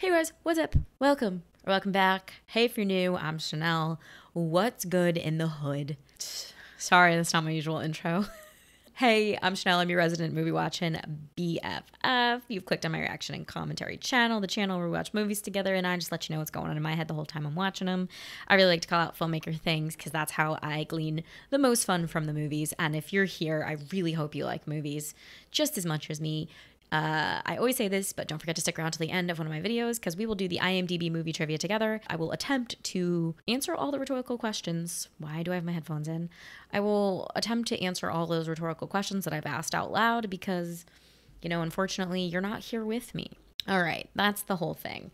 Hey guys, what's up? Welcome or welcome back. Hey, if you're new, I'm Shanelle. What's good in the hood? Sorry, that's not my usual intro. hey, I'm Shanelle. I'm your resident movie watching BFF. You've clicked on my reaction and commentary channel, the channel where we watch movies together, and I just let you know what's going on in my head the whole time I'm watching them. I really like to call out filmmaker things because that's how I glean the most fun from the movies. And if you're here, I really hope you like movies just as much as me. Uh, I always say this, but don't forget to stick around to the end of one of my videos because we will do the IMDb movie trivia together. I will attempt to answer all the rhetorical questions. Why do I have my headphones in? I will attempt to answer all those rhetorical questions that I've asked out loud because, you know, unfortunately, you're not here with me. All right, that's the whole thing.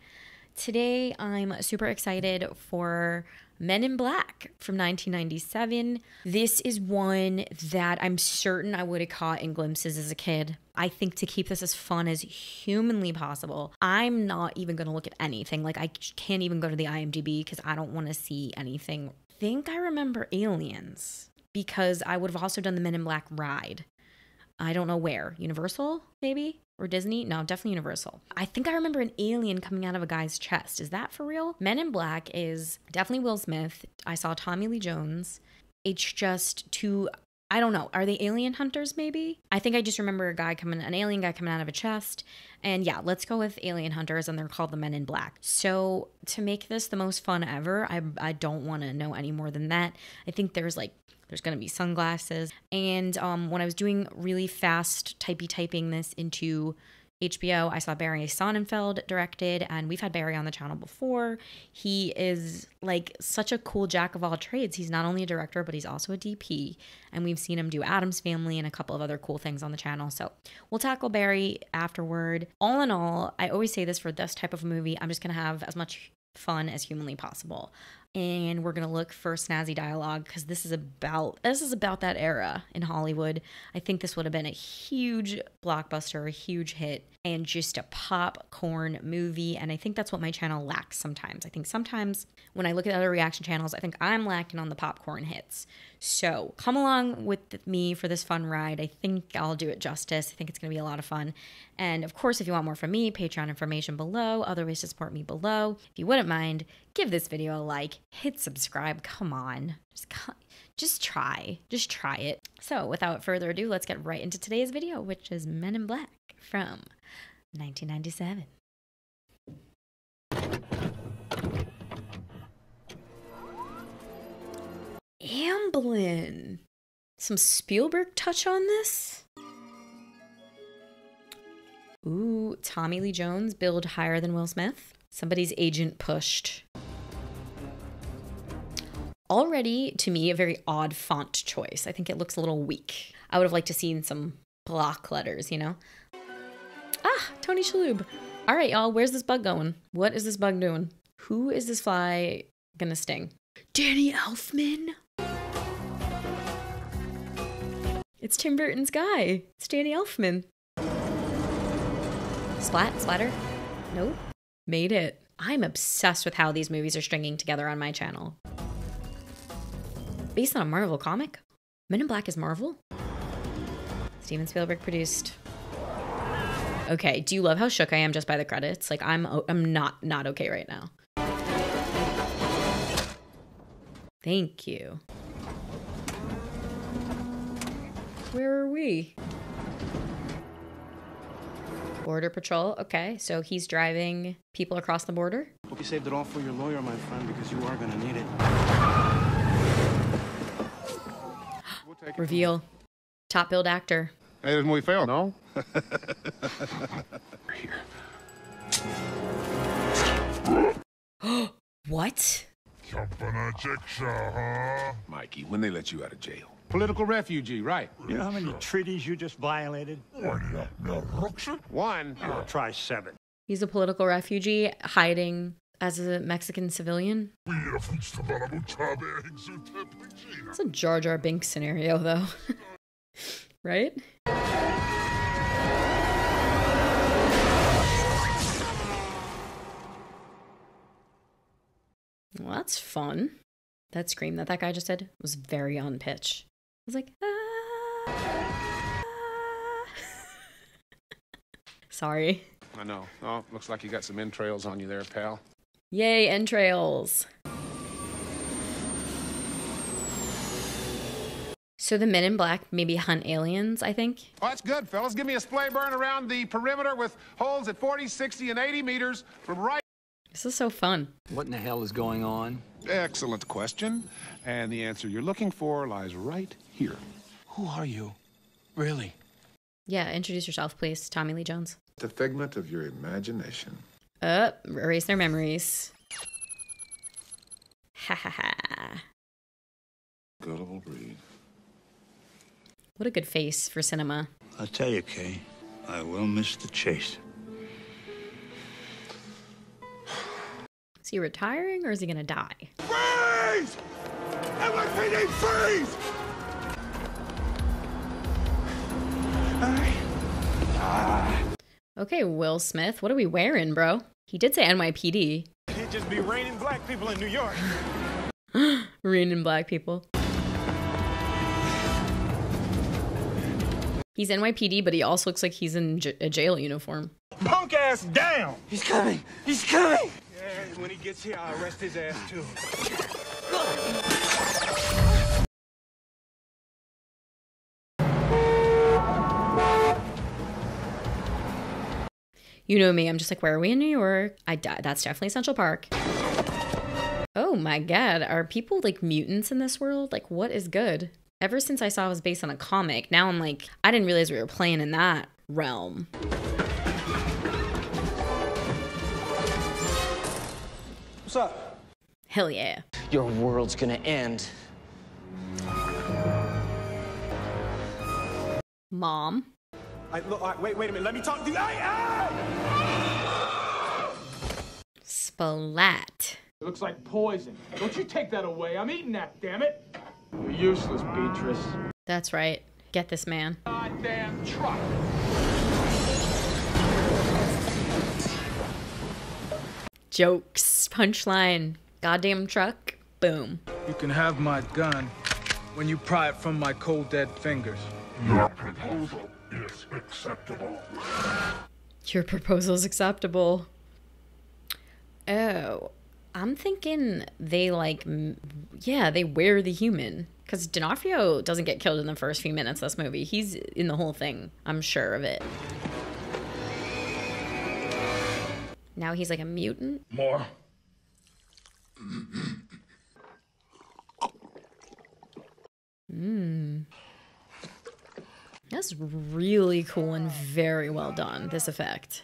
Today, I'm super excited for Men in Black from 1997. This is one that I'm certain I would have caught in glimpses as a kid. I think to keep this as fun as humanly possible, I'm not even going to look at anything. Like, I can't even go to the IMDb because I don't want to see anything. I think I remember Aliens because I would have also done the Men in Black ride. I don't know where. Universal, maybe? Or Disney? No, definitely Universal. I think I remember an alien coming out of a guy's chest. Is that for real? Men in Black is definitely Will Smith. I saw Tommy Lee Jones. It's just two I don't know. Are they alien hunters maybe? I think I just remember a guy coming an alien guy coming out of a chest. And yeah, let's go with alien hunters and they're called the Men in Black. So to make this the most fun ever, I I don't want to know any more than that. I think there's like there's going to be sunglasses. And um, when I was doing really fast typey typing this into HBO, I saw Barry Sonnenfeld directed, and we've had Barry on the channel before. He is like such a cool jack of all trades. He's not only a director, but he's also a DP, and we've seen him do Addams Family and a couple of other cool things on the channel. So we'll tackle Barry afterward. All in all, I always say this for this type of movie, I'm just gonna have as much fun as humanly possible and we're to look for snazzy dialogue because this is about this is about that era in Hollywood. I think this would have been a huge blockbuster, a huge hit, and just a popcorn movie. And I think that's what my channel lacks sometimes. I think sometimes when I look at other reaction channels, I think I'm lacking on the popcorn hits. So come along with me for this fun ride. I think I'll do it justice. I think it's to be a lot of fun. And of course, if you want more from me, Patreon information below, other ways to support me below. If you wouldn't mind, give this video a like, hit subscribe. Come on. Just, just try. Just try it. So without further ado, let's get right into today's video, which is Men in Black from 1997. Amblin. Some Spielberg touch on this? Ooh, Tommy Lee Jones billed higher than Will Smith. Somebody's agent pushed. Already, to me, a very odd font choice. I think it looks a little weak. I would have liked to seen some block letters, you know? Ah, Tony Shalhoub. All right, y'all, where's this bug going? What is this bug doing? Who is this fly gonna sting? Danny Elfman? It's Tim Burton's guy. It's Danny Elfman. Splat? Splatter? Nope. Made it. I'm obsessed with how these movies are stringing together on my channel. Based on a Marvel comic? Men in Black is Marvel? Steven Spielberg produced. Okay, do you love how shook I am just by the credits? Like I'm I'm not not okay right now. Thank you. Where are we? Border Patrol. Okay, so he's driving people across the border. Hope you saved it all for your lawyer, my friend, because you are gonna need it. Reveal. Top billed actor. Eres muy feo, ¿no? what? Mikey, when they let you out of jail? Political refugee, right? You know how many treaties you just violated? One. I'll try seven. He's a political refugee hiding as a Mexican civilian. It's a Jar Jar Binks scenario, though. right? Well, that's fun. That scream that that guy just did was very on pitch. I was like, ah. Sorry. I know. Oh, looks like you got some entrails on you there, pal. Yay, entrails. So the men in black maybe hunt aliens, I think. Oh, that's good, fellas. Give me a splay burn around the perimeter with holes at 40, 60, and 80 meters from right. This is so fun. What in the hell is going on? Excellent question. And the answer you're looking for lies right here. Who are you? Really? Yeah, introduce yourself, please. Tommy Lee Jones. The figment of your imagination. Uh, erase their memories. Ha ha ha. Gullible breed. What a good face for cinema. I'll tell you, Kay, I will miss the chase. Is he retiring or is he gonna die? Freeze! NYPD, freeze! Okay, Will Smith, what are we wearing, bro? He did say NYPD. Can't just be raining black people in New York. Raining black people. He's NYPD, but he also looks like he's in j- a jail uniform. Punk ass down! He's coming! He's coming! Yeah, when he gets here, I'll arrest his ass too. You know me, I'm just like, where are we in New York? I di- that's definitely Central Park. Oh my god, are people like mutants in this world? Like, what is good? Ever since I saw it was based on a comic, now I'm like, I didn't realize we were playing in that realm. What's up? Hell yeah. Your world's gonna end. Mom. I, look, all right, wait, wait a minute. Let me talk to you. Hey, hey! Splat. It looks like poison. Don't you take that away. I'm eating that, damn it. You're useless, Beatrice. That's right. Get this man. Goddamn truck. Jokes. Punchline. Goddamn truck. Boom. You can have my gun when you pry it from my cold dead fingers. Your proposal is acceptable. Your proposal's acceptable. Oh, I'm thinking they like, yeah, they wear the human. Because D'Onofrio doesn't get killed in the first few minutes of this movie. He's in the whole thing. I'm sure of it. Now he's like a mutant. More. Hmm. That's really cool and very well done, this effect.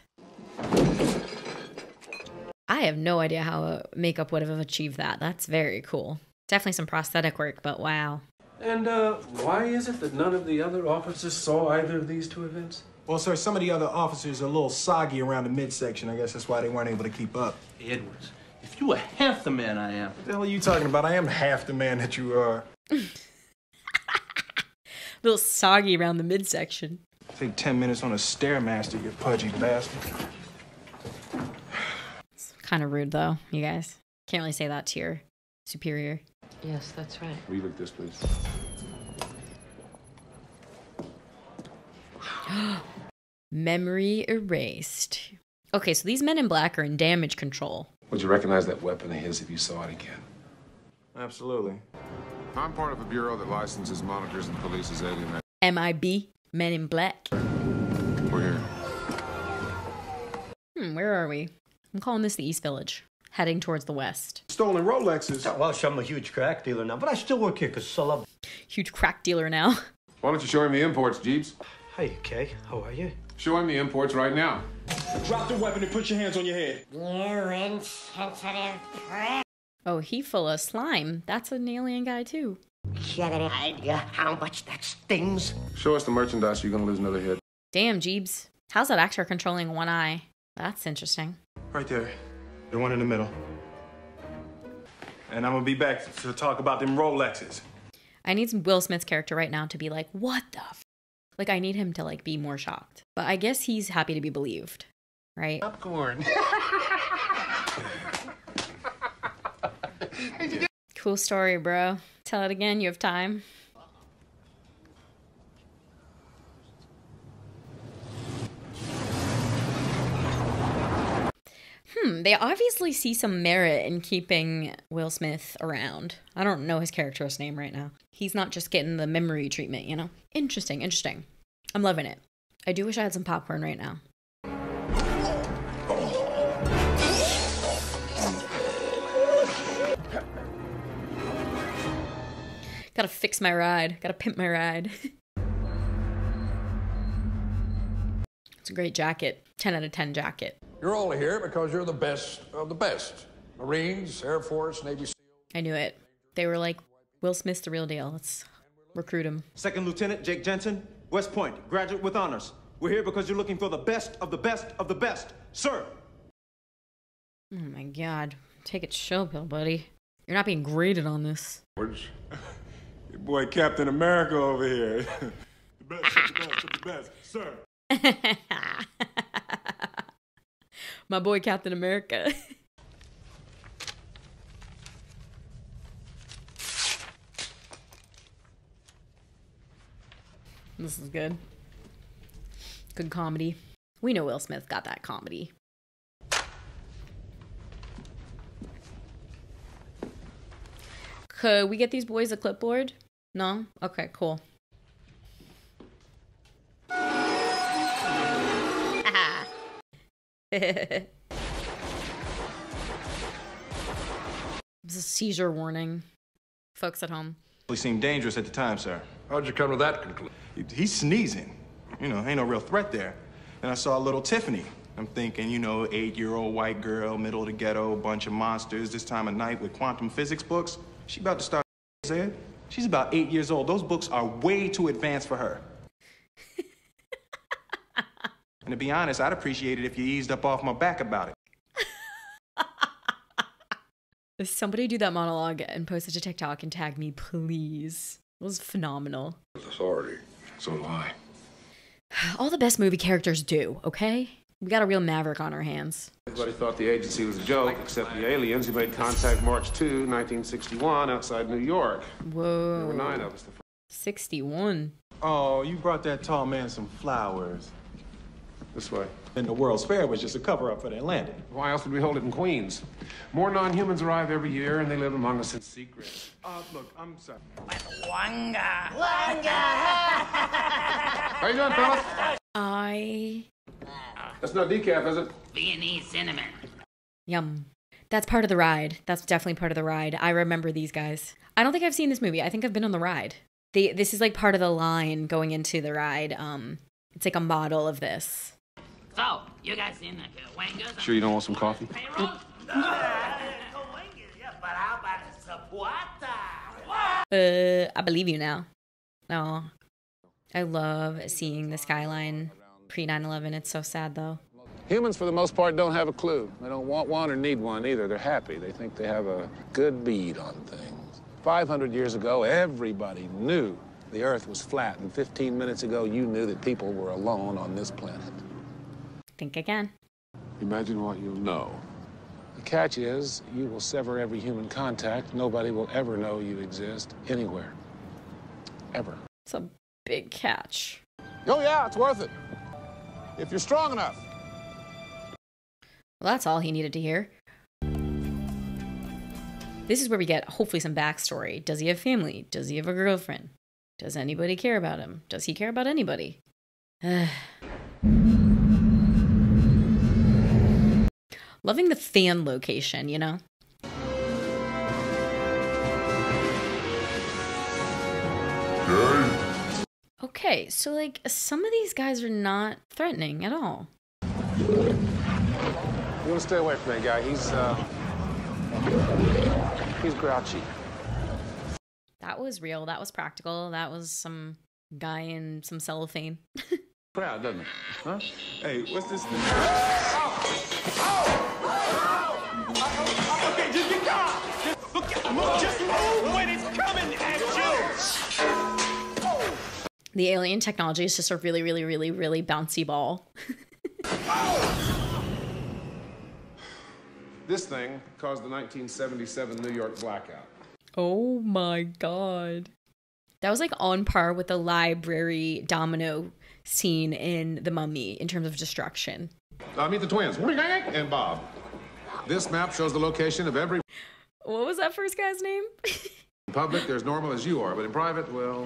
I have no idea how uh, makeup would have achieved that. That's very cool. Definitely some prosthetic work, but wow. And uh, why is it that none of the other officers saw either of these two events? Well, sir, some of the other officers are a little soggy around the midsection. I guess that's why they weren't able to keep up. Edwards, if you were half the man I am, What the hell are you talking about? I am half the man that you are. little soggy around the midsection. Take 10 minutes on a Stairmaster, you pudgy bastard. It's kind of rude, though, you guys. Can't really say that to your superior. Yes, that's right. Will you look this, please? Memory erased. Okay, so these men in black are in damage control. Would you recognize that weapon of his if you saw it again? Absolutely. I'm part of a bureau that licenses, monitors, and polices alien. MIB, men in black. We're here. Hmm, where are we? I'm calling this the East Village, heading towards the west. Stolen Rolexes. Well, I'm a huge crack dealer now, but I still work here because Sulla. Huge crack dealer now. Why don't you show him the imports, Jeebs? Hey, Kay, how are you? Show him the imports right now. Drop the weapon and put your hands on your head. You insensitive prick. Oh, he full of slime. That's an alien guy too. You have any idea how much that stings? Show us the merchandise, or you're gonna lose another head. Damn, Jeebs. How's that actor controlling one eye? That's interesting. Right there. The one in the middle. And I'm gonna be back to talk about them Rolexes. I need some Will Smith's character right now to be like, what the f-? Like, I need him to like be more shocked. But I guess he's happy to be believed, right? Popcorn. Cool story, bro. Tell it again. You have time. Um, they obviously see some merit in keeping Will Smith around. I don't know his character's name right now. He's not just getting the memory treatment, you know? Interesting, interesting. I'm loving it. I do wish I had some popcorn right now. Gotta fix my ride. Gotta pimp my ride. it's a great jacket. 10 out of 10 jacket. You're all here because you're the best of the best. Marines, Air Force, Navy SEAL. I knew it. They were like, Will Smith's the real deal. Let's recruit him. Second Lieutenant Jake Jensen, West Point, graduate with honors. We're here because you're looking for the best of the best of the best, sir. Oh my god. Take it chill pill, buddy. You're not being graded on this. Your boy Captain America over here. the best the best the best, sir. My boy Captain America. this is good. Good comedy. We know Will Smith got that comedy. Could we get these boys a clipboard? No? Okay, cool. It's a seizure warning. Folks at home. He seemed dangerous at the time, sir. How'd you come to that conclusion? He- He's sneezing. You know, ain't no real threat there. And I saw a little Tiffany. I'm thinking, you know, eight-year-old white girl, middle of the ghetto, bunch of monsters, this time of night with quantum physics books. She about to start said. She's about eight years old. Those books are way too advanced for her. and to be honest, I'd appreciate it if you eased up off my back about it. If somebody do that monologue and post it to TikTok and tag me, please. It was phenomenal. Authority. So do I. All the best movie characters do, okay? We got a real maverick on our hands. Everybody thought the agency was a joke, except the aliens who made contact March 2, 1961, outside New York. There were nine of us. 61. Oh, you brought that tall man some flowers. This way. And the World's Fair was just a cover-up for their landing. Why else would we hold it in Queens? More non-humans arrive every year, and they live among us in secret. Uh, look, I'm sorry. Wanga! Wanga! How you doing, fellas? I. That's not decaf, is it? Viennese cinnamon. Yum. That's part of the ride. That's definitely part of the ride. I remember these guys. I don't think I've seen this movie. I think I've been on the ride. They, this is like part of the line going into the ride. Um, it's like a model of this. So, you guys seen the Wangas? Sure you don't want some coffee? Payroll? but how about Zapata? Uh, I believe you now. Oh, I love seeing the skyline pre 9 11. It's so sad though. Humans, for the most part, don't have a clue. They don't want one or need one either. They're happy. They think they have a good bead on things. 500 years ago, everybody knew the Earth was flat, and 15 minutes ago, you knew that people were alone on this planet. Think again. Imagine what you'll know. The catch is, you will sever every human contact. Nobody will ever know you exist anywhere. Ever. It's a big catch. Oh, yeah, it's worth it. If you're strong enough. Well, that's all he needed to hear. This is where we get hopefully some backstory. Does he have family? Does he have a girlfriend? Does anybody care about him? Does he care about anybody? Loving the fan location, you know? Okay, so like some of these guys are not threatening at all. You want to stay away from that guy. He's, uh... He's grouchy. That was real. That was practical. That was some guy in some cellophane. Proud, doesn't it? Huh? Hey, what's this thing? Okay, just get calm. Just, look, move, just The alien technology is just a really, really, really, really bouncy ball. This thing caused the 1977 New York blackout. Oh my god. That was like on par with the library domino scene in The Mummy in terms of destruction. Uh, meet the twins, and Bob. This map shows the location of every What was that first guy's name? in public. They're as normal as you are, but in private, well,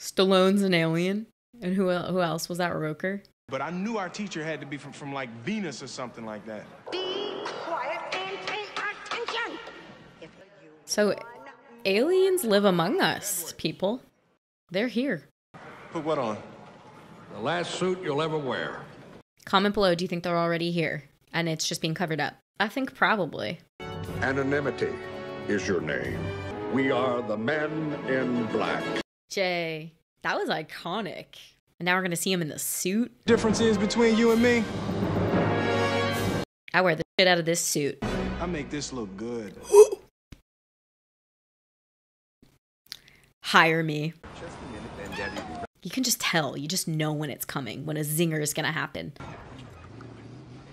Stallone's an alien. And who who else was that? Roker. But I knew our teacher had to be from, from like Venus or something like that. Be quiet and pay attention. If you So aliens live among us, people. They're here. Put what on? The last suit you'll ever wear. Comment below. Do you think they're already here and it's just being covered up? I think probably. Anonymity is your name. We are the men in black. Jay, that was iconic. And now we're gonna see him in the suit. Difference is between you and me. I wear the shit out of this suit. I make this look good. Hire me. You can just tell. You just know when it's coming, when a zinger is gonna happen.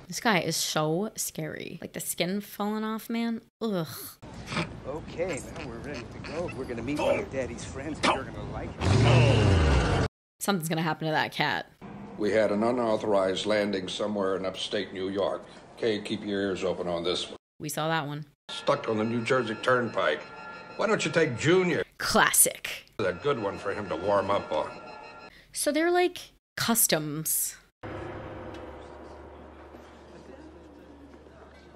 This guy is so scary. Like the skin falling off, man. Ugh. Okay, now we're ready to go. We're gonna meet one of Daddy's friends, and you're gonna like it. Something's gonna happen to that cat. We had an unauthorized landing somewhere in upstate New York. Okay, keep your ears open on this one. We saw that one. Stuck on the New Jersey Turnpike. Why don't you take Junior? Classic. A good one for him to warm up on. So they're like customs.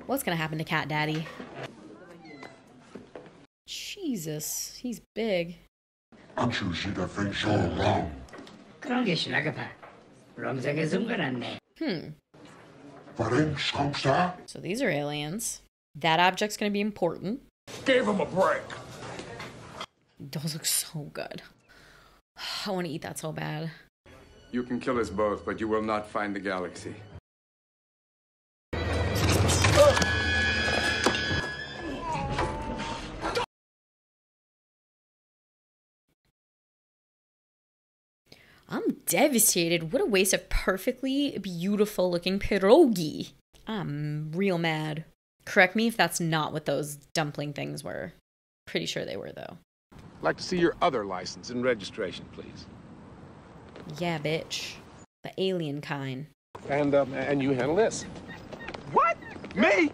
What's gonna happen to Cat Daddy? Jesus, he's big. Hmm. So these are aliens. That object's gonna be important. Give him a break. Those look so good. I want to eat that so bad. You can kill us both, but you will not find the galaxy. I'm devastated. What a waste of perfectly beautiful looking pierogi. I'm real mad. Correct me if that's not what those dumpling things were. Pretty sure they were, though. I'd like to see your other license and registration, please. Yeah, bitch. The alien kind. And um, and you handle this. What? Me?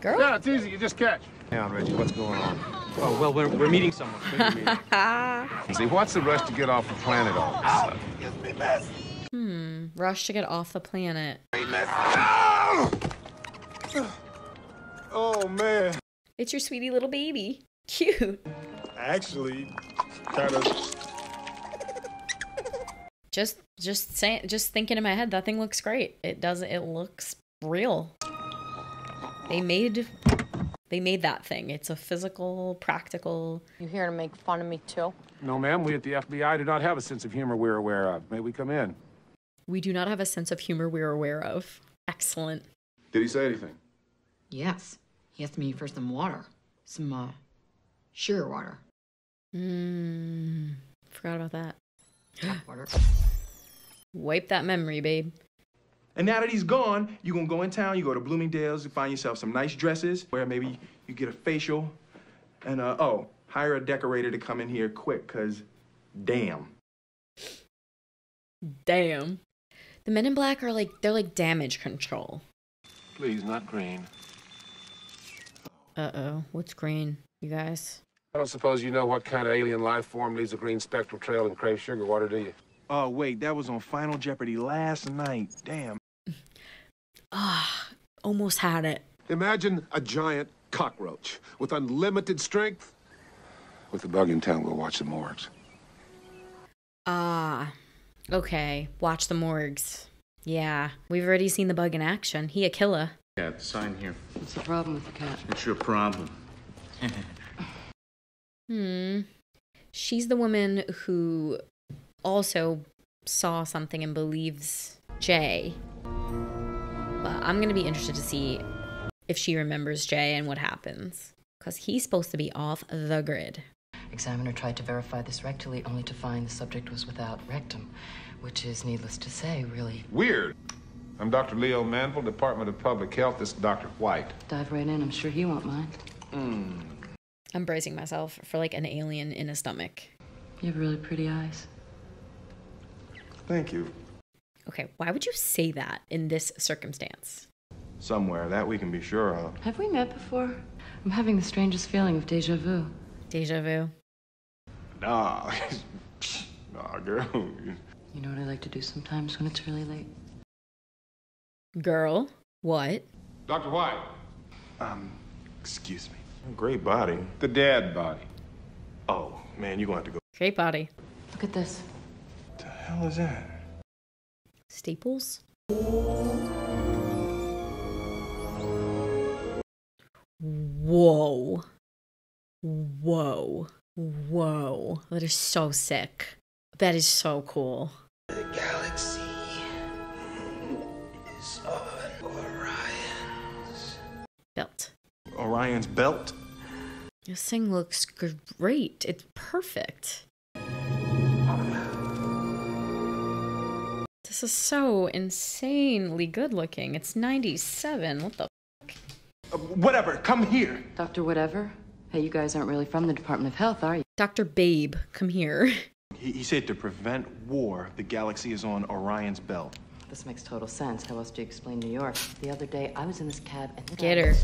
Girl? Yeah, it's easy. You just catch. Hang on, Reggie. What's going on? Oh, well, we're, we're meeting someone. See, what's the rush to get off the planet all of a sudden? Hmm. Rush to get off the planet. Oh man. It's your sweetie little baby. Cute. Actually, kind of. Just just saying just thinking in my head, that thing looks great. It does it looks real. They made they made that thing. It's a physical, practical You here to make fun of me too? No, ma'am. We at the FBI do not have a sense of humor we're aware of. May we come in? We do not have a sense of humor we're aware of. Excellent. Did he say anything? Yes. He asked me for some water. Some, uh, sugar water. Mmm. Forgot about that. Tap water. Wipe that memory, babe. And now that he's gone, you gonna go in town, you go to Bloomingdale's, you find yourself some nice dresses, where maybe you get a facial, and uh, oh, hire a decorator to come in here quick, cause damn. Damn. The men in black are like they're like damage control. Please, not green. Uh oh. What's green, you guys? I don't suppose you know what kind of alien life form leaves a green spectral trail in Crave Sugar Water, do you? Oh wait, that was on Final Jeopardy last night. Damn. Ah, almost had it. Imagine a giant cockroach with unlimited strength. With the bug in town, we'll watch the morgues. Ah. Okay. Watch the morgues. Yeah. We've already seen the bug in action. He a killer. Yeah, sign here. What's the problem with the cat? It's your problem. Hmm. She's the woman who also saw something and believes Jay. But I'm going to be interested to see if she remembers Jay and what happens. Because he's supposed to be off the grid. Examiner tried to verify this rectally, only to find the subject was without rectum, which is, needless to say, really. Weird. I'm Dr. Leo Manville, Department of Public Health. This is Dr. White. Dive right in. I'm sure he won't mind. Hmm. I'm bracing myself for like an alien in a stomach. You have really pretty eyes. Thank you. Okay, why would you say that in this circumstance? Somewhere, that we can be sure of. Have we met before? I'm having the strangest feeling of deja vu. Deja vu. Nah. nah, girl. You know what I like to do sometimes when it's really late? Girl, what? Dr. White. Um, excuse me. Great body. The dad body. Oh, man, you're going to have to go. Great body. Look at this. What the hell is that? Staples? Whoa. Whoa. Whoa. That is so sick. That is so cool. The galaxy is on Orion's Belt. Orion's belt? This thing looks great. It's perfect. This is so insanely good looking. It's 97. What the Uh, whatever, come here. Dr. Whatever? Hey, you guys aren't really from the Department of Health, are you? Dr. Babe, come here. He, he said to prevent war, the galaxy is on Orion's belt. This makes total sense. How else do you explain New York? The other day, I was in this cab and then Get I her.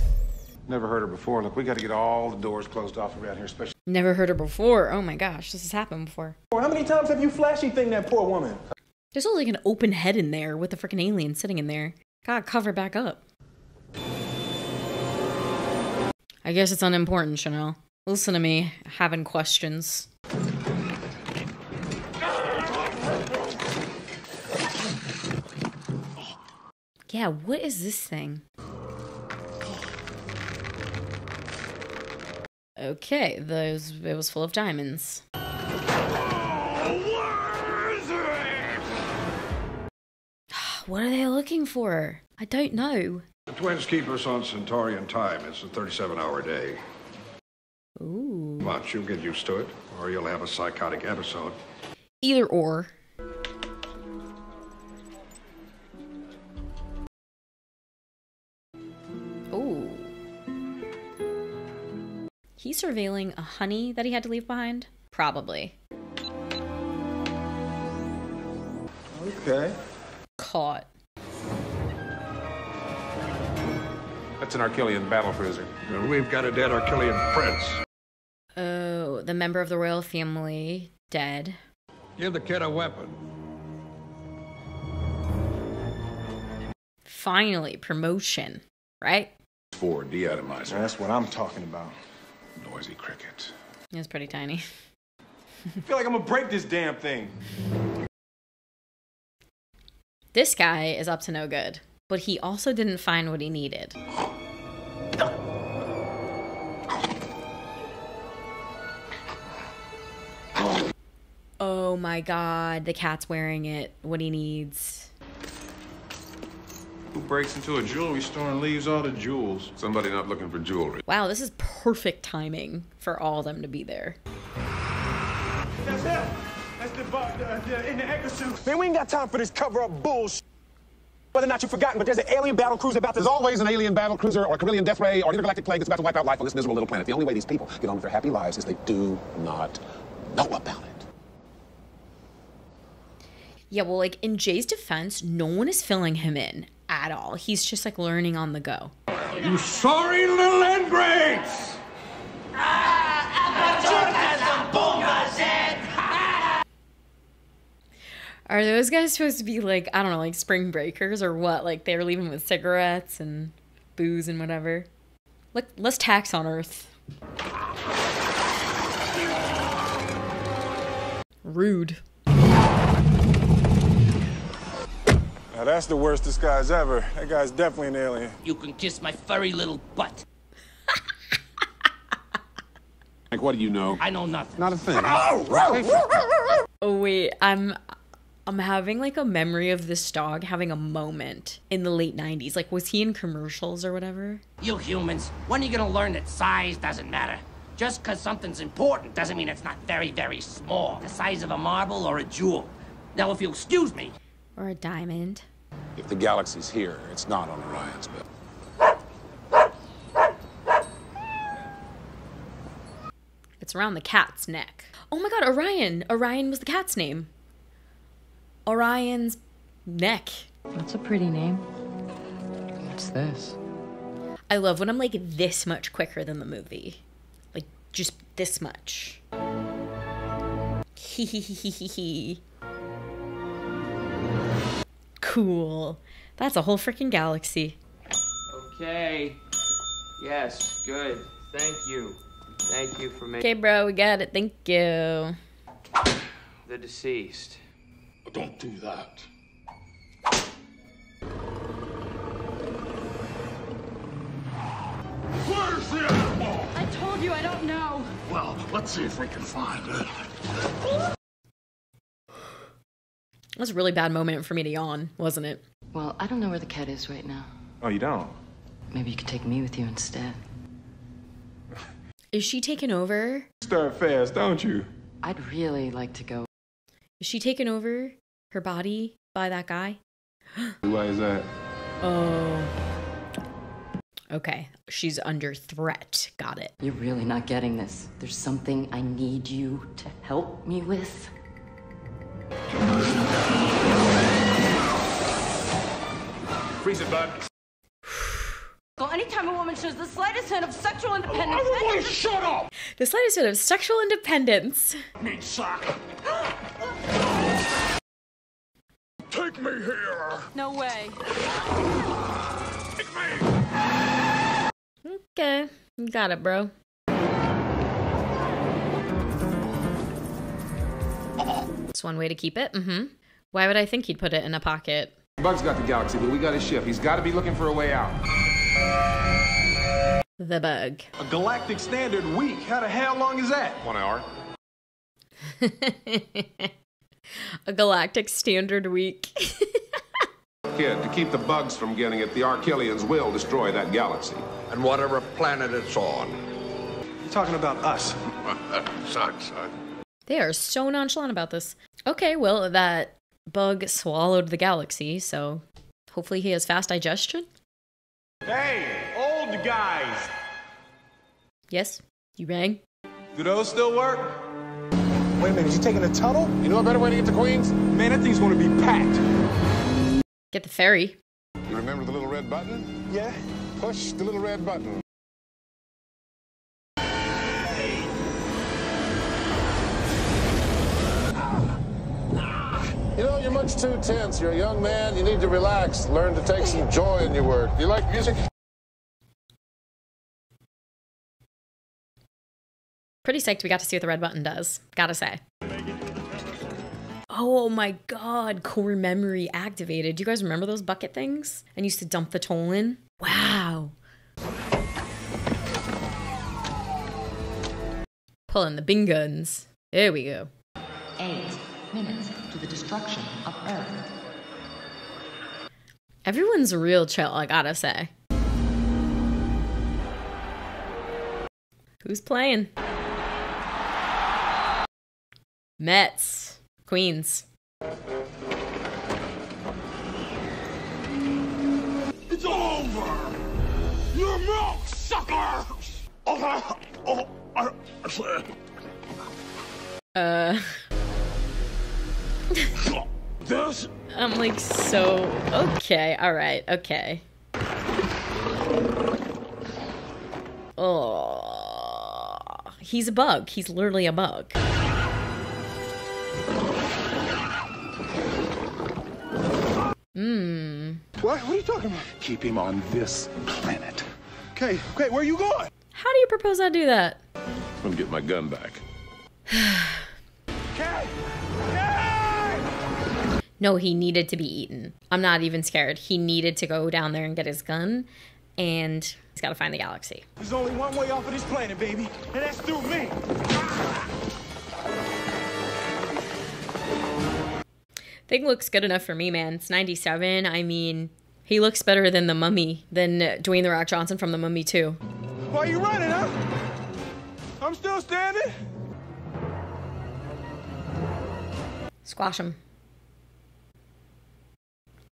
Never heard her before. Look, we got to get all the doors closed off around here, especially. Never heard her before. Oh my gosh, this has happened before. How many times have you flashy thing that poor woman? There's also like an open head in there with a freaking alien sitting in there. Gotta cover back up. I guess it's unimportant, Shanelle. Listen to me, having questions. Yeah, what is this thing? Okay, those it was full of diamonds. What are they looking for? I don't know. The twins keep us on Centaurian time. It's a 37 hour day. Ooh. But you'll get used to it, or you'll have a psychotic episode. Either or. Ooh. He's surveilling a honey that he had to leave behind? Probably. Okay. Caught. That's an Arquillian battle cruiser. Uh, we've got a dead Arquillian prince. Oh, the member of the royal family dead. Give the kid a weapon. Finally, promotion, right? Four deatomizer. That's what I'm talking about. Noisy cricket. It's pretty tiny. I feel like I'm gonna break this damn thing. This guy is up to no good, but he also didn't find what he needed. Oh my god, the cat's wearing it. What he needs. Who breaks into a jewelry store and leaves all the jewels? Somebody not looking for jewelry. Wow, this is perfect timing for all of them to be there. That's him. That's the, the, the in the exosuit. Man, we ain't got time for this cover-up bullshit. Whether or not you've forgotten, but there's an alien battle cruiser about to. There's always an alien battle cruiser or a Corillian death ray or an intergalactic plague that's about to wipe out life on this miserable little planet. The only way these people get on with their happy lives is they do not know about it. Yeah, well, like in Jay's defense, no one is filling him in at all. He's just like learning on the go. You sorry little ingrates! Are those guys supposed to be like, I don't know, like spring breakers or what? Like they're leaving with cigarettes and booze and whatever? Let, let's tax on Earth. Rude. Now that's the worst disguise ever. That guy's definitely an alien. You can kiss my furry little butt. Like, what do you know? I know nothing. Not a thing. Oh, oh wait, I'm I'm having like a memory of this dog having a moment in the late 90s. Like was he in commercials or whatever? You humans, when are you gonna learn that size doesn't matter? Just because something's important doesn't mean it's not very, very small. The size of a marble or a jewel. Now, if you'll excuse me, Or a diamond? If the galaxy's here, it's not on Orion's belt. It's around the cat's neck. Oh my god, Orion. Orion was the cat's name. Orion's neck. That's a pretty name. What's this? I love when I'm like this much quicker than the movie. Like just this much. Hee hee hee hee hee hee. Cool. That's a whole freaking galaxy. Okay. Yes, good. Thank you. Thank you for making. Okay, bro, we got it. Thank you. the deceased. Don't do that. Where's the animal? I told you I don't know. Well, let's see if we can find it. That was a really bad moment for me to yawn, wasn't it? Well, I don't know where the cat is right now. Oh, you don't? Maybe you could take me with you instead. Is she taking over? Start fast, don't you? I'd really like to go. Is she taken over her body by that guy? Why is that? Oh. Okay, she's under threat. Got it. You're really not getting this. There's something I need you to help me with. Freeze it, bud. Well, anytime a woman shows the slightest hint of sexual independence, oh, Everybody shut up! The slightest bit of sexual independence. Meat sack. Take me here. no way. Take me. Okay, you got it, bro. It's one way to keep it. Mm-hmm. Why would I think he'd put it in a pocket? Bug's got the galaxy, but we got his ship. He's got to be looking for a way out. The bug. A galactic standard week? How the hell long is that? One hour. a galactic standard week. Kid, to keep the bugs from getting it, the Arquillians will destroy that galaxy. And whatever planet it's on. You're talking about us. Sucks, son. they are so nonchalant about this. Okay, well, that bug swallowed the galaxy, so hopefully he has fast digestion. Hey, old guys. Yes, you rang. Do those still work? Wait a minute, you taking a tunnel? You know a better way to get to Queens? Man, that thing's gonna be packed. Get the ferry. You remember the little red button? Yeah. Push the little red button. You know, you're much too tense. You're a young man. You need to relax. Learn to take some joy in your work. Do you like music? Pretty psyched we got to see what the red button does. Gotta say. Oh my god, core memory activated. Do you guys remember those bucket things? And used to dump the toll in? Wow. Pulling the bing guns. There we go. Eight minutes to the destruction of Earth. Everyone's real chill, I gotta say. Who's playing? Mets. Queens. It's over. Your milk sucker. Oh, oh, I, I. Uh. This I'm like so okay. All right. Okay. Oh, he's a bug. He's literally a bug. Hmm. What? What are you talking about? keep him on this planet. Okay, okay, where are you going? How do you propose I do that? I'm gonna get my gun back. Cat! Cat! No, he needed to be eaten. I'm not even scared. He needed to go down there and get his gun, and he's got to find the galaxy. There's only one way off of this planet, baby, and that's through me. Thing looks good enough for me, man. It's 97. I mean, he looks better than the mummy, than Dwayne The Rock Johnson from the mummy, too. Why you running, huh? I'm still standing. Squash him.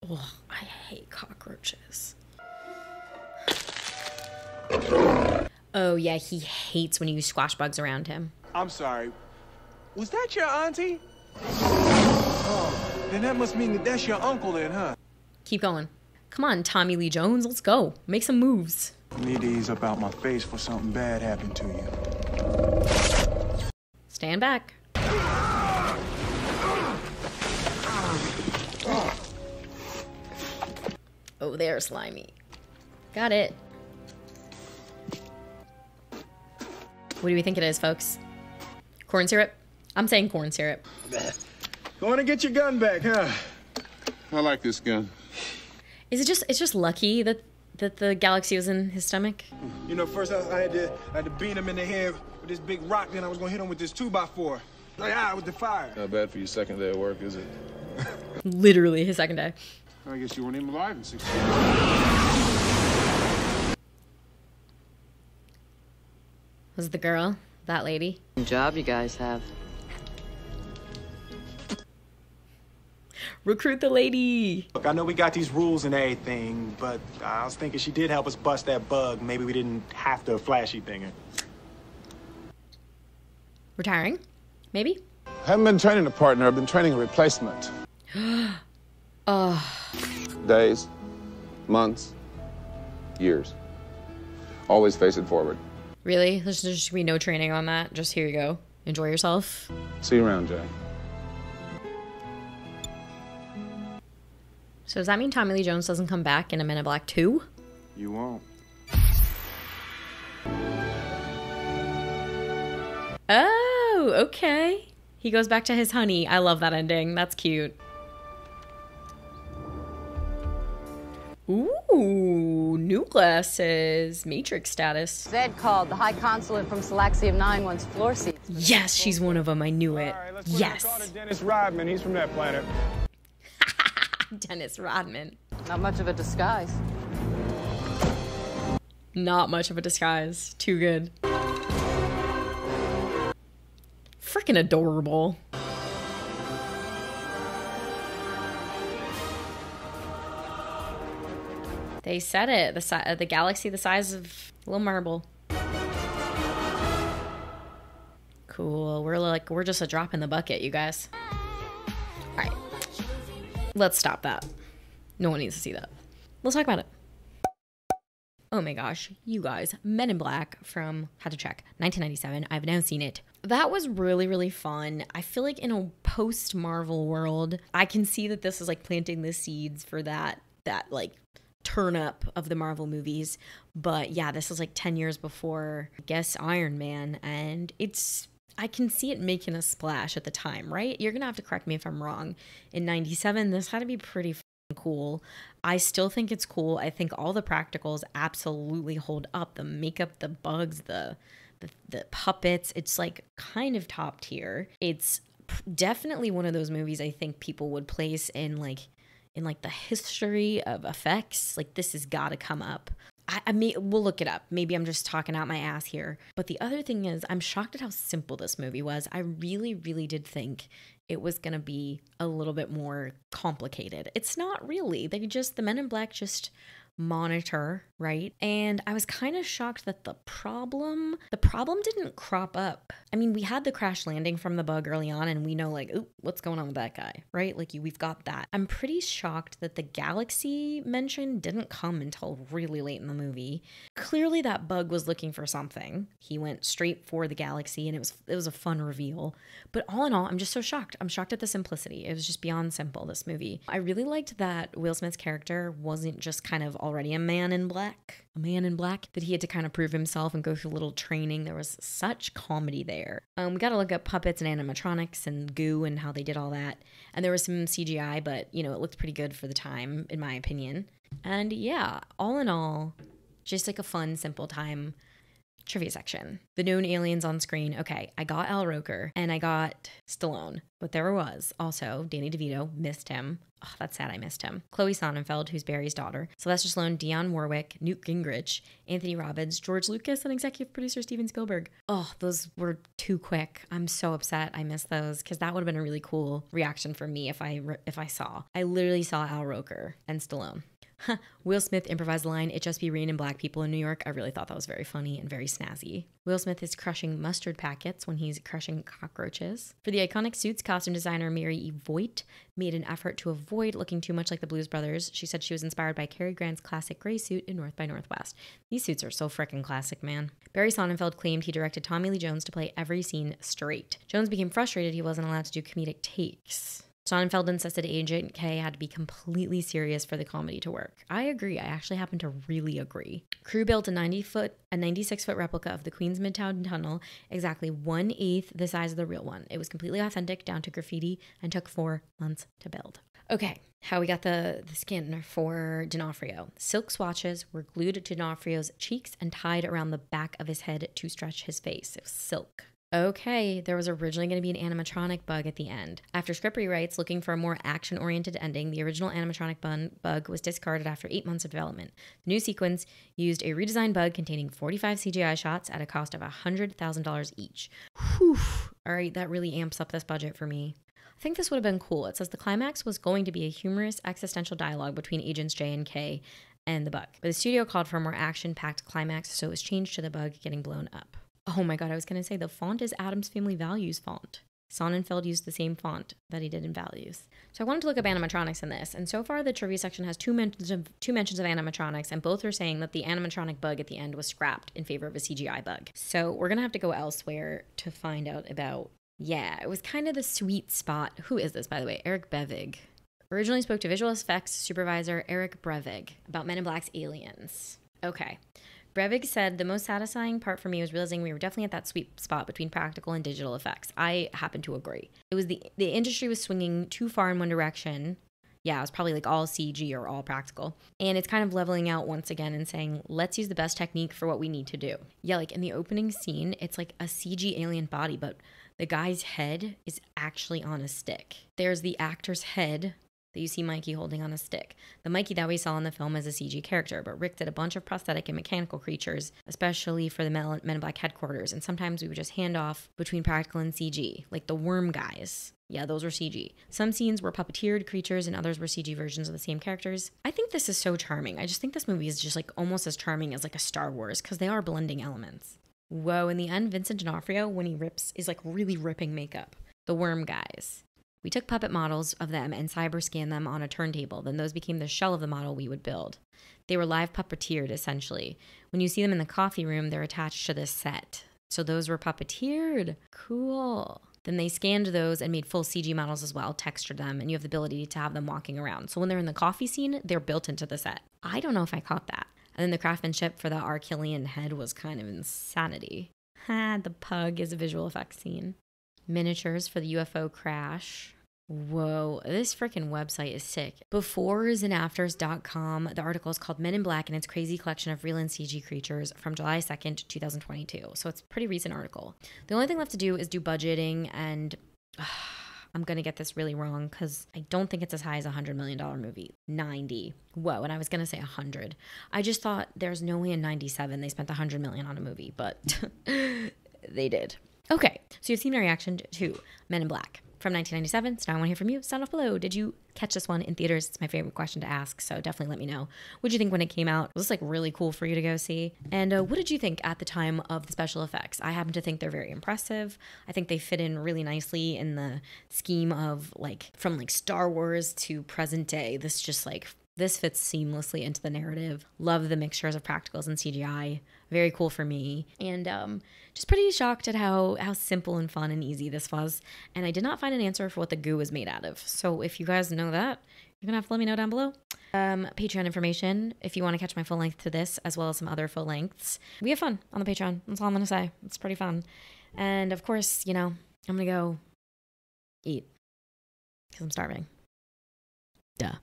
Oh, I hate cockroaches. Oh, yeah, he hates when you squash bugs around him. I'm sorry. Was that your auntie? Then that must mean that that's your uncle then, huh? Keep going. Come on, Tommy Lee Jones, let's go. Make some moves. Need to ease up out my face for something bad happened to you. Stand back. Oh, there, Slimy. Got it. What do we think it is, folks? Corn syrup? I'm saying corn syrup. Going to get your gun back, huh? I like this gun. Is it just it's just lucky that that the galaxy was in his stomach? You know, first I, I had to I had to beat him in the head with this big rock, then I was gonna hit him with this two by four. Like ah, with the fire. Not bad for your second day of work, is it? Literally his second day. I guess you weren't even alive in 60 Was the girl that lady? Job you guys have. Recruit the lady. Look, I know we got these rules and everything, but I was thinking she did help us bust that bug. Maybe we didn't have to flashy thing her. Retiring? Maybe? I haven't been training a partner, I've been training a replacement. oh. Days, months, years. Always face it forward. Really? There's just gonna be no training on that. Just here you go. Enjoy yourself. See you around, Jay. So does that mean Tommy Lee Jones doesn't come back in a Men in Black 2? You won't. Oh, okay. He goes back to his honey. I love that ending. That's cute. Ooh, new glasses. Matrix status. Zed called. The High Consulate from Salaxium 9 wants floor seats. Yes, she's one of them. I knew it. yes. Dennis Rodman. He's from that planet. Dennis Rodman. Not much of a disguise. Not much of a disguise. Too good. Freaking adorable. They said it. The si- uh, the galaxy the size of a little marble. Cool. We're like we're just a drop in the bucket, you guys. Let's stop that. No one needs to see that. Let's talk about it. Oh my gosh, you guys, Men in Black from had to check 1997. I've now seen it. That was really really fun. I feel like in a post Marvel world, I can see that this is like planting the seeds for that that like turn up of the Marvel movies. But yeah, this is like 10 years before I guess Iron Man and it's I can see it making a splash at the time, right? You're going to have to correct me if I'm wrong. In 97, this had to be pretty cool. I still think it's cool. I think all the practicals absolutely hold up. The makeup, the bugs, the the, the puppets, it's like kind of top tier. It's definitely one of those movies I think people would place in like in like the history of effects. Like this has got to come up. I, I mean, we'll look it up. Maybe I'm just talking out my ass here. But the other thing is, I'm shocked at how simple this movie was. I really, really did think it was going to be a little bit more complicated. It's not really. They just, the men in black just monitor, right? And I was kind of shocked that the problem, the problem didn't crop up. I mean, we had the crash landing from the bug early on and we know like, oh, what's going on with that guy, right? Like you, we've got that. I'm pretty shocked that the galaxy mention didn't come until really late in the movie. Clearly that bug was looking for something. He went straight for the galaxy and it was it was a fun reveal. But all in all, I'm just so shocked. I'm shocked at the simplicity. It was just beyond simple this movie. I really liked that Will Smith's character wasn't just kind of already a man in black, a man in black, that he had to kind of prove himself and go through a little training. There was such comedy there. Um, we got to look at puppets and animatronics and goo and how they did all that. And there was some CGI, but you know, it looked pretty good for the time, in my opinion. And yeah, all in all, just like a fun, simple time trivia section. The known aliens on screen. Okay, I got Al Roker and I got Stallone, but there was also Danny DeVito. Missed him. Oh, that's sad. I missed him. Chloe Sonnenfeld, who's Barry's daughter. Sylvester Stallone, Dionne Warwick, Newt Gingrich, Anthony Robbins, George Lucas, and executive producer Steven Spielberg. Oh, those were too quick. I'm so upset. I missed those because that would have been a really cool reaction for me if I if I saw. I literally saw Al Roker and Stallone. Will Smith improvised the line, It just be rain and black people in New York. I really thought that was very funny and very snazzy. Will Smith is crushing mustard packets when he's crushing cockroaches. For the iconic suits, costume designer Mary E. Vogt made an effort to avoid looking too much like the Blues Brothers. She said she was inspired by Cary Grant's classic gray suit in North by Northwest. These suits are so freaking classic, man. Barry Sonnenfeld claimed he directed Tommy Lee Jones to play every scene straight. Jones became frustrated he wasn't allowed to do comedic takes. Sonnenfeld insisted Agent K had to be completely serious for the comedy to work. I agree. I actually happen to really agree. Crew built a 90 foot, a 96 foot replica of the Queens Midtown Tunnel, exactly one eighth the size of the real one. It was completely authentic, down to graffiti, and took four months to build. Okay, how we got the, the skin for D'Onofrio. Silk swatches were glued to D'Onofrio's cheeks and tied around the back of his head to stretch his face. It was silk. Okay, there was originally going to be an animatronic bug at the end. After script rewrites looking for a more action oriented ending, the original animatronic bun- bug was discarded after eight months of development. The new sequence used a redesigned bug containing 45 CGI shots at a cost of $100,000 each. Whew. All right, that really amps up this budget for me. I think this would have been cool. It says the climax was going to be a humorous existential dialogue between agents J and K and the bug. But the studio called for a more action packed climax, so it was changed to the bug getting blown up. Oh my god, I was gonna say the font is Addams Family Values font. Sonnenfeld used the same font that he did in Values. So I wanted to look up animatronics in this, and so far the trivia section has two mentions of two mentions of animatronics, and both are saying that the animatronic bug at the end was scrapped in favor of a CGI bug. So we're gonna have to go elsewhere to find out about. Yeah, it was kind of the sweet spot. Who is this, by the way? Eric Brevig. Originally spoke to visual effects supervisor Eric Brevig about Men in Black's aliens. Okay. Brevig said the most satisfying part for me was realizing we were definitely at that sweet spot between practical and digital effects. I happen to agree. It was the the industry was swinging too far in one direction. Yeah, it was probably like all CG or all practical. And it's kind of leveling out once again and saying, let's use the best technique for what we need to do. Yeah, like in the opening scene, it's like a CG alien body, but the guy's head is actually on a stick. There's the actor's head that you see Mikey holding on a stick. The Mikey that we saw in the film is a CG character, but Rick did a bunch of prosthetic and mechanical creatures, especially for the Men in Black headquarters, and sometimes we would just hand off between practical and CG, like the worm guys. Yeah, those were CG. Some scenes were puppeteered creatures and others were CG versions of the same characters. I think this is so charming. I just think this movie is just like almost as charming as like a Star Wars because they are blending elements. Whoa, in the end, Vincent D'Onofrio, when he rips, is like really ripping makeup. The worm guys. We took puppet models of them and cyber scanned them on a turntable. Then those became the shell of the model we would build. They were live puppeteered, essentially. When you see them in the coffee room, they're attached to this set. So those were puppeteered. Cool. Then they scanned those and made full CG models as well, textured them, and you have the ability to have them walking around. So when they're in the coffee scene, they're built into the set. I don't know if I caught that. And then the craftsmanship for the Arquillian head was kind of insanity. Ha, the pug is a visual effects scene miniatures for the UFO crash. Whoa, this freaking website is sick. Befores and afters.com, the article is called Men in Black and its crazy collection of real and CG creatures from July 2nd, 2022. So it's a pretty recent article. The only thing left to do is do budgeting and. Uh, I'm going to get this really wrong because I don't think it's as high as a $100 million movie. 90. Whoa, and I was going to say 100. I just thought there's no way in 97 they spent 100 million on a movie, but they did. Okay, so you've seen my reaction to Men in Black from 1997. So now I want to hear from you. Sound off below. Did you catch this one in theaters? It's my favorite question to ask. So definitely let me know. What did you think when it came out? Was this like really cool for you to go see? And uh, what did you think at the time of the special effects? I happen to think they're very impressive. I think they fit in really nicely in the scheme of like from like Star Wars to present day. This just like this fits seamlessly into the narrative. Love the mixtures of practicals and CGI. Very cool for me. And um, just pretty shocked at how, how simple and fun and easy this was. And I did not find an answer for what the goo was made out of. So if you guys know that, you're gonna have to let me know down below. Um, Patreon information if you want to catch my full length to this, as well as some other full lengths. We have fun on the Patreon. That's all I'm gonna say. It's pretty fun. And of course, you know, I'm gonna go eat because I'm starving. Duh.